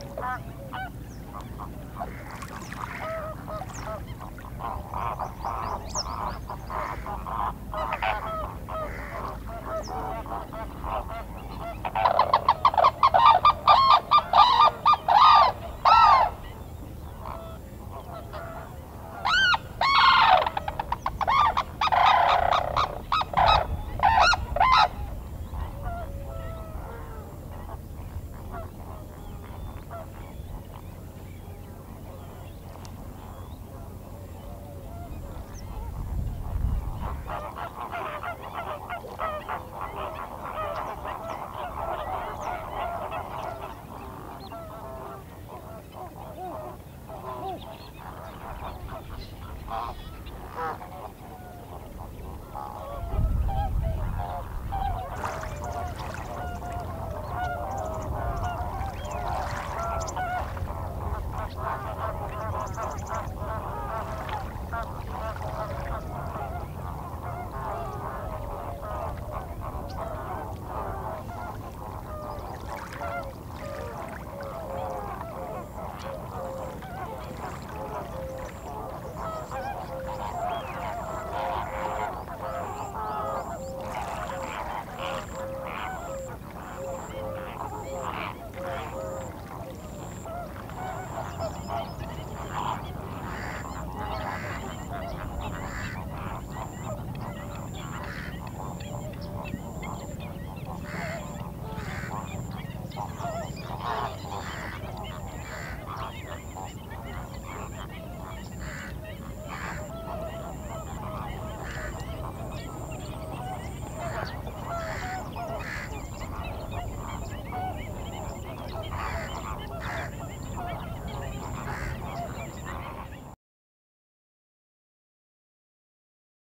Thank you. 嗯